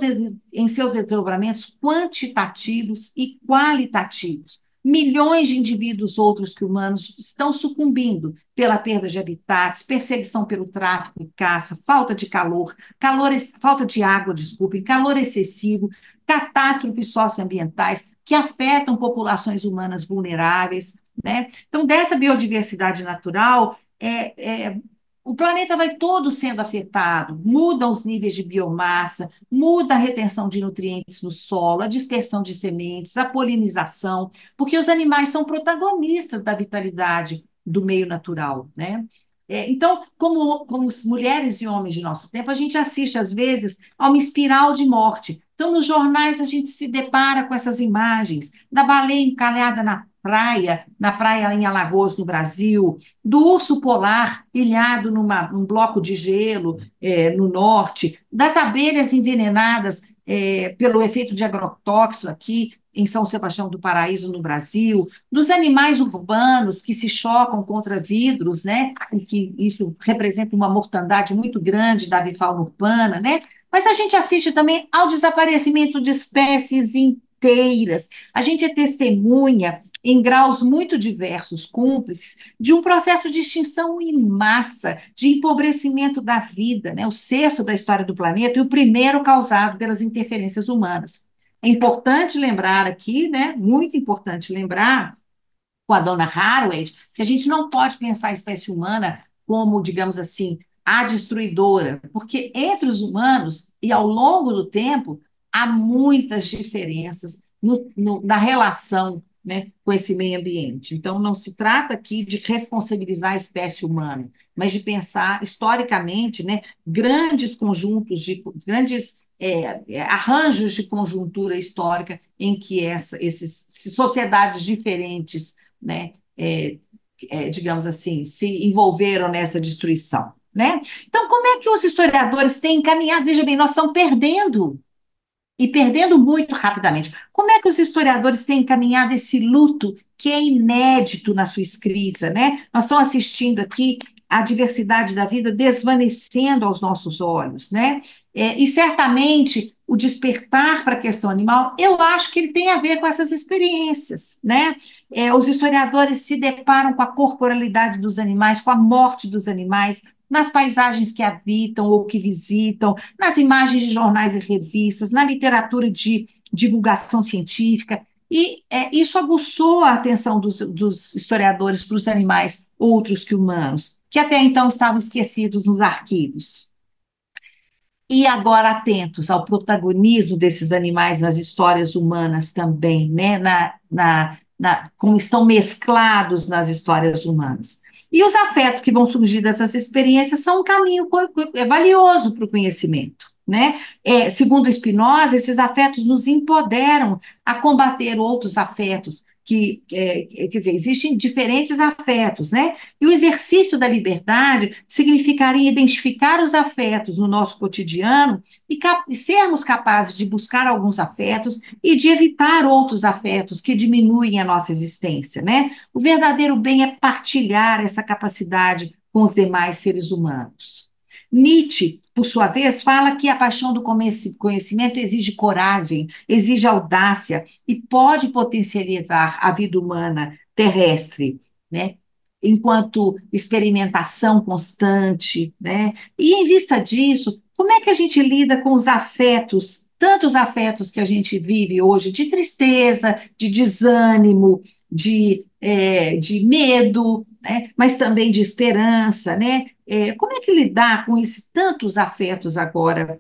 em seus desdobramentos quantitativos e qualitativos. Milhões de indivíduos outros que humanos estão sucumbindo pela perda de habitats, perseguição pelo tráfico e caça, falta de calor, calor falta de água, desculpem, calor excessivo, catástrofes socioambientais que afetam populações humanas vulneráveis. Né? Então, dessa biodiversidade natural, é, é, o planeta vai todo sendo afetado, mudam os níveis de biomassa, muda a retenção de nutrientes no solo, a dispersão de sementes, a polinização, porque os animais são protagonistas da vitalidade do meio natural, né? É, então, como, como mulheres e homens de nosso tempo, a gente assiste, às vezes, a uma espiral de morte. Então, nos jornais, a gente se depara com essas imagens da baleia encalhada na praia, na praia em Alagoas, no Brasil, do urso polar ilhado numa, num bloco de gelo é, no norte, das abelhas envenenadas é, pelo efeito de agrotóxico aqui em São Sebastião do Paraíso, no Brasil, dos animais urbanos que se chocam contra vidros, né, e que isso representa uma mortandade muito grande da avifauna urbana, né, mas a gente assiste também ao desaparecimento de espécies inteiras. A gente é testemunha em graus muito diversos, cúmplices, de um processo de extinção em massa, de empobrecimento da vida, né? o sexto da história do planeta e o primeiro causado pelas interferências humanas. É importante lembrar aqui, né? muito importante lembrar, com a dona Haraway, que a gente não pode pensar a espécie humana como, digamos assim, a destruidora, porque entre os humanos e ao longo do tempo há muitas diferenças no, no, na relação né, com esse meio ambiente. Então, não se trata aqui de responsabilizar a espécie humana, mas de pensar historicamente né, grandes conjuntos, de grandes é, é, arranjos de conjuntura histórica em que essa, esses sociedades diferentes, né, é, é, digamos assim, se envolveram nessa destruição. né? Então, como é que os historiadores têm encaminhado? Veja bem, nós estamos perdendo e perdendo muito rapidamente. Como é que os historiadores têm encaminhado esse luto que é inédito na sua escrita, né? Nós estamos assistindo aqui a diversidade da vida desvanecendo aos nossos olhos, né? É, e certamente o despertar para a questão animal, eu acho que ele tem a ver com essas experiências, né? É, os historiadores se deparam com a corporalidade dos animais, com a morte dos animais, nas paisagens que habitam ou que visitam, nas imagens de jornais e revistas, na literatura de divulgação científica. E é, isso aguçou a atenção dos, dos historiadores para os animais outros que humanos, que até então estavam esquecidos nos arquivos. E agora atentos ao protagonismo desses animais nas histórias humanas também, né? na, na, na, como estão mesclados nas histórias humanas. E os afetos que vão surgir dessas experiências são um caminho é valioso para o conhecimento. Né? É, segundo Spinoza, esses afetos nos empoderam a combater outros afetos, que, é, quer dizer, existem diferentes afetos, né? E o exercício da liberdade significaria identificar os afetos no nosso cotidiano e, cap e sermos capazes de buscar alguns afetos e de evitar outros afetos que diminuem a nossa existência, né? O verdadeiro bem é partilhar essa capacidade com os demais seres humanos. Nietzsche, por sua vez, fala que a paixão do conhecimento exige coragem, exige audácia e pode potencializar a vida humana terrestre, né? enquanto experimentação constante. Né? E em vista disso, como é que a gente lida com os afetos, tantos afetos que a gente vive hoje, de tristeza, de desânimo, de, é, de medo, né? mas também de esperança, né? É, como é que lidar com esses tantos afetos agora?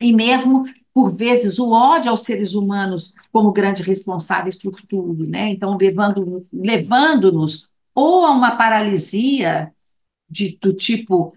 E mesmo, por vezes, o ódio aos seres humanos como grandes responsáveis por tudo, né? Então, levando-nos levando ou a uma paralisia de, do tipo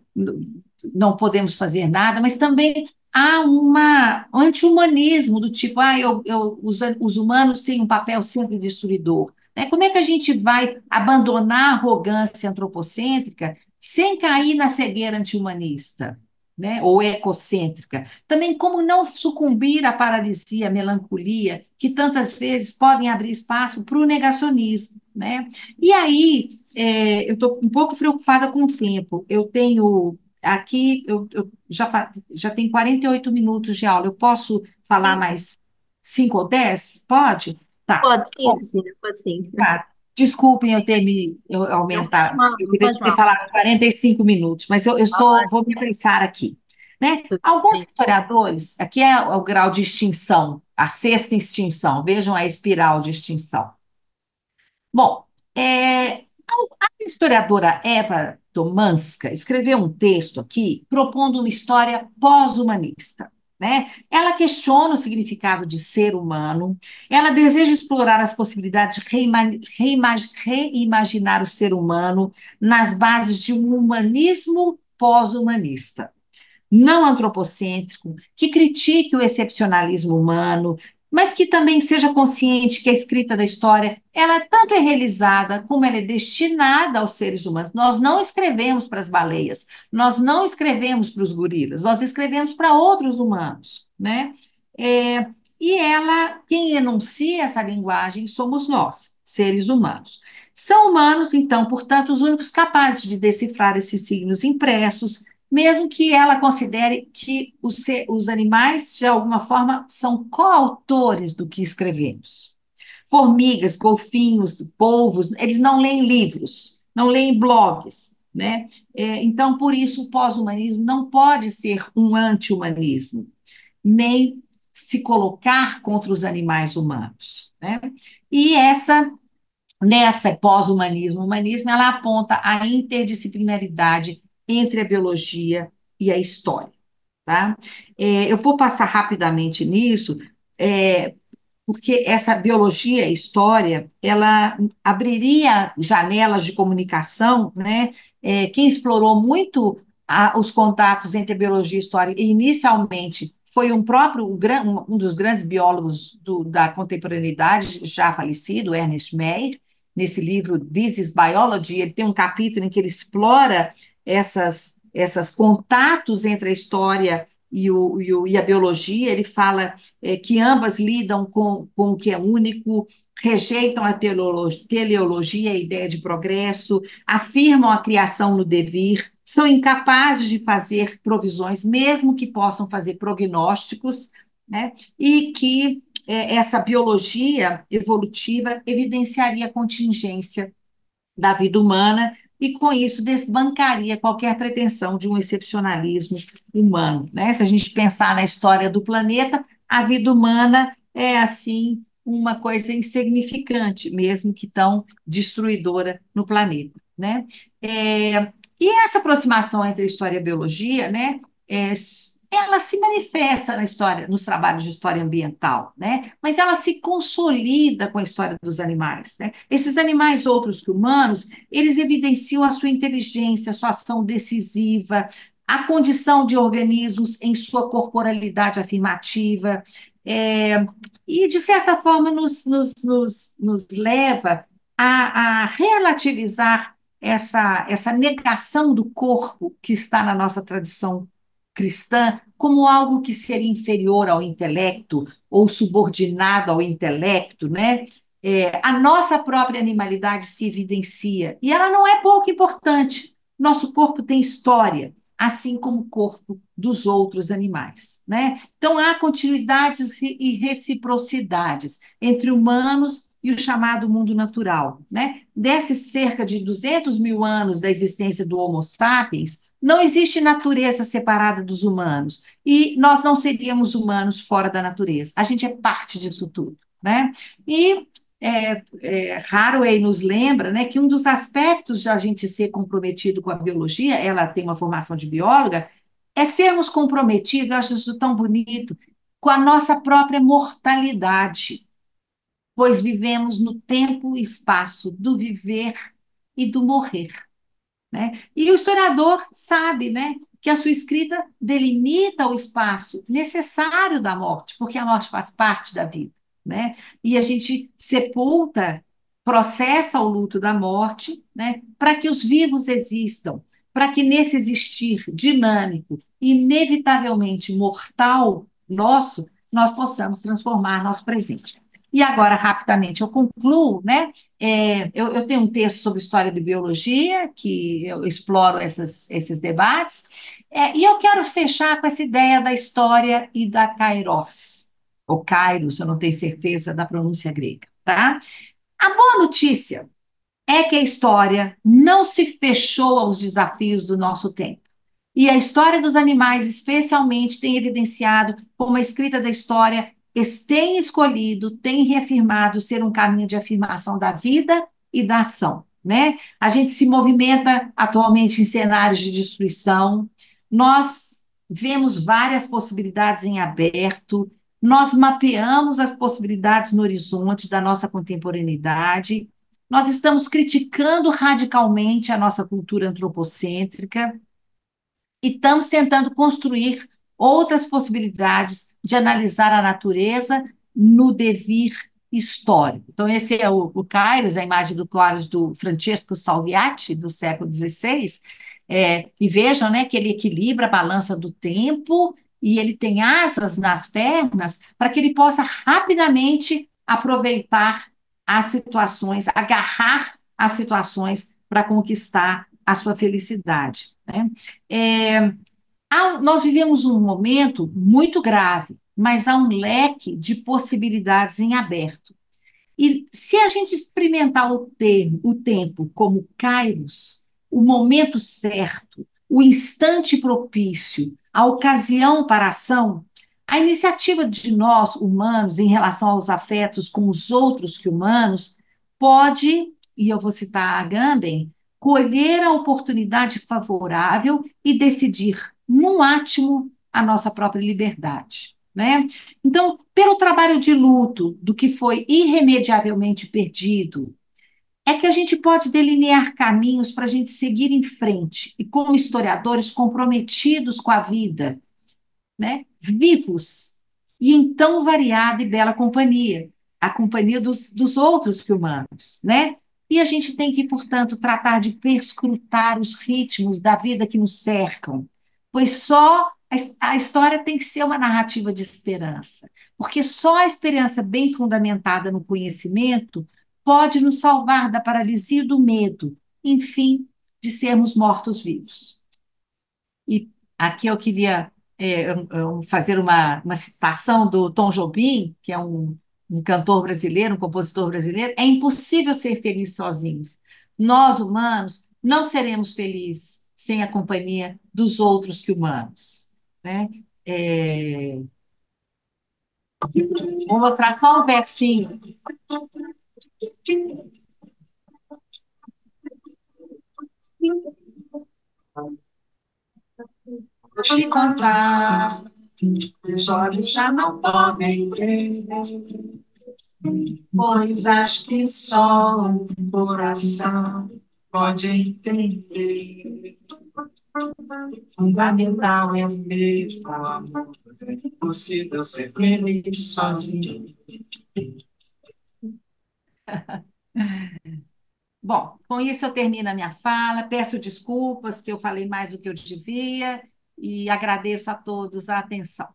não podemos fazer nada, mas também há uma anti-humanismo do tipo, ah, eu, eu, os, os humanos têm um papel sempre destruidor. Né? Como é que a gente vai abandonar a arrogância antropocêntrica sem cair na cegueira anti-humanista? Né, ou ecocêntrica. Também como não sucumbir à paralisia, à melancolia, que tantas vezes podem abrir espaço para o negacionismo. Né? E aí, é, eu estou um pouco preocupada com o tempo. Eu tenho aqui, eu, eu já, já tenho 48 minutos de aula. Eu posso falar mais 5 ou 10? Pode? Tá. Pode sim, pode sim. Tá. Desculpem eu ter me eu aumentado. Não, eu queria ter falado 45 minutos, mas eu, eu estou, ah, vou me pensar aqui. Né? Alguns historiadores, aqui é o grau de extinção, a sexta extinção, vejam a espiral de extinção. Bom, é, a historiadora Eva Tomanska escreveu um texto aqui propondo uma história pós-humanista. Né? Ela questiona o significado de ser humano, ela deseja explorar as possibilidades de reima reimaginar o ser humano nas bases de um humanismo pós-humanista, não antropocêntrico, que critique o excepcionalismo humano, mas que também seja consciente que a escrita da história, ela tanto é realizada como ela é destinada aos seres humanos. Nós não escrevemos para as baleias, nós não escrevemos para os gorilas, nós escrevemos para outros humanos, né? É, e ela, quem enuncia essa linguagem somos nós, seres humanos. São humanos, então, portanto, os únicos capazes de decifrar esses signos impressos, mesmo que ela considere que os, os animais, de alguma forma, são coautores do que escrevemos. Formigas, golfinhos, polvos, eles não leem livros, não leem blogs, né? É, então, por isso, o pós-humanismo não pode ser um anti-humanismo, nem se colocar contra os animais humanos. Né? E essa, nessa pós-humanismo, humanismo, ela aponta a interdisciplinaridade entre a biologia e a história. Tá? É, eu vou passar rapidamente nisso, é, porque essa biologia e história, ela abriria janelas de comunicação, né? É, quem explorou muito a, os contatos entre biologia e história, inicialmente foi um próprio, um, um dos grandes biólogos do, da contemporaneidade, já falecido, Ernest Mayr, nesse livro This is Biology, ele tem um capítulo em que ele explora essas essas contatos entre a história e, o, e, o, e a biologia, ele fala é, que ambas lidam com, com o que é único, rejeitam a teleologia, teleologia, a ideia de progresso, afirmam a criação no devir, são incapazes de fazer provisões, mesmo que possam fazer prognósticos, né? e que é, essa biologia evolutiva evidenciaria a contingência da vida humana e, com isso, desbancaria qualquer pretensão de um excepcionalismo humano. Né? Se a gente pensar na história do planeta, a vida humana é, assim, uma coisa insignificante, mesmo que tão destruidora no planeta. Né? É, e essa aproximação entre história e biologia, né, é, ela se manifesta na história, nos trabalhos de história ambiental, né? Mas ela se consolida com a história dos animais, né? Esses animais outros que humanos, eles evidenciam a sua inteligência, a sua ação decisiva, a condição de organismos em sua corporalidade afirmativa, é, e, de certa forma, nos, nos, nos, nos leva a, a relativizar essa, essa negação do corpo que está na nossa tradição cristã como algo que seria inferior ao intelecto ou subordinado ao intelecto, né? É, a nossa própria animalidade se evidencia e ela não é pouco importante. Nosso corpo tem história, assim como o corpo dos outros animais, né? Então há continuidades e reciprocidades entre humanos e o chamado mundo natural, né? Desses cerca de 200 mil anos da existência do Homo sapiens, não existe natureza separada dos humanos. E nós não seríamos humanos fora da natureza. A gente é parte disso tudo. Né? E é, é, Haraway nos lembra né, que um dos aspectos de a gente ser comprometido com a biologia, ela tem uma formação de bióloga, é sermos comprometidos, eu acho isso tão bonito, com a nossa própria mortalidade, pois vivemos no tempo e espaço do viver e do morrer. Né? E o historiador sabe né, que a sua escrita delimita o espaço necessário da morte, porque a morte faz parte da vida. Né? E a gente sepulta, processa o luto da morte, né, para que os vivos existam, para que nesse existir dinâmico, inevitavelmente mortal nosso, nós possamos transformar nosso presente. E agora, rapidamente, eu concluo, né? É, eu, eu, tenho um texto sobre história de biologia, que eu exploro essas, esses debates, é, e eu quero fechar com essa ideia da história e da kairos, ou kairos, eu não tenho certeza da pronúncia grega, tá? A boa notícia é que a história não se fechou aos desafios do nosso tempo. E a história dos animais, especialmente, tem evidenciado como a escrita da história têm escolhido, têm reafirmado ser um caminho de afirmação da vida e da ação. Né? A gente se movimenta atualmente em cenários de destruição, nós vemos várias possibilidades em aberto, nós mapeamos as possibilidades no horizonte da nossa contemporaneidade, nós estamos criticando radicalmente a nossa cultura antropocêntrica e estamos tentando construir outras possibilidades de analisar a natureza no devir histórico. Então, esse é o, o Kairos, a imagem do Kairos do Francesco Salviati, do século XVI, é, e vejam né, que ele equilibra a balança do tempo e ele tem asas nas pernas para que ele possa rapidamente aproveitar as situações, agarrar as situações para conquistar a sua felicidade. Né? É, nós vivemos um momento muito grave, mas há um leque de possibilidades em aberto. E se a gente experimentar o, termo, o tempo como kairos, o momento certo, o instante propício, a ocasião para a ação, a iniciativa de nós, humanos, em relação aos afetos com os outros que humanos, pode, e eu vou citar a Agamben, colher a oportunidade favorável e decidir num átimo a nossa própria liberdade. Né? Então, pelo trabalho de luto do que foi irremediavelmente perdido, é que a gente pode delinear caminhos para a gente seguir em frente e, como historiadores comprometidos com a vida, né? vivos e em tão variada e bela companhia a companhia dos, dos outros que humanos. Né? E a gente tem que, portanto, tratar de perscrutar os ritmos da vida que nos cercam, pois só a história tem que ser uma narrativa de esperança, porque só a esperança bem fundamentada no conhecimento pode nos salvar da paralisia e do medo, enfim, de sermos mortos-vivos. E aqui eu queria é, fazer uma, uma citação do Tom Jobim, que é um, um cantor brasileiro, um compositor brasileiro. É impossível ser feliz sozinhos. Nós, humanos, não seremos felizes sem a companhia dos outros que humanos. Né? É... Vou mostrar só um versinho. Vou te contar, os olhos já não podem ver, pois acho que só o coração pode entender. Fundamental é o mesmo amor, impossível ser feliz sozinho. [laughs] Bom, com isso eu termino a minha fala. Peço desculpas que eu falei mais do que eu devia e agradeço a todos a atenção.